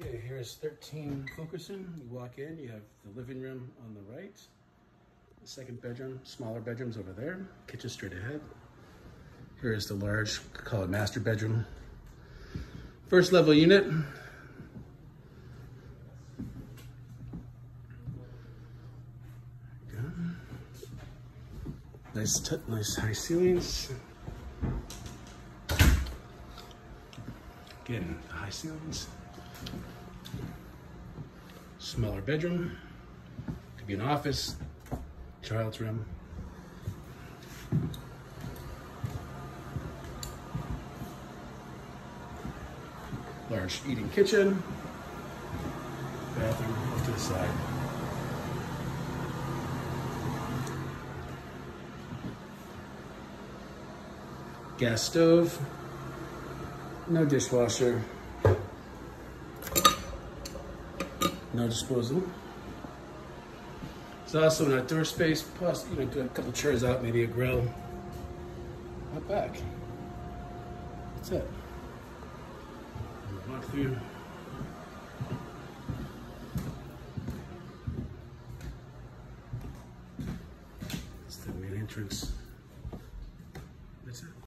Okay, here's 13 Fulkerson. You walk in, you have the living room on the right, the second bedroom, smaller bedrooms over there, kitchen straight ahead. Here is the large, call it master bedroom. First level unit. Nice, nice high ceilings. Again, high ceilings. Smaller bedroom. Could be an office, child's room. Large eat-in kitchen. Bathroom off to the side. Gas stove. No dishwasher. No disposal. There's also an outdoor space, plus, you know, do a couple chairs out, maybe a grill. Out back. That's it. Walk through. It's the main entrance.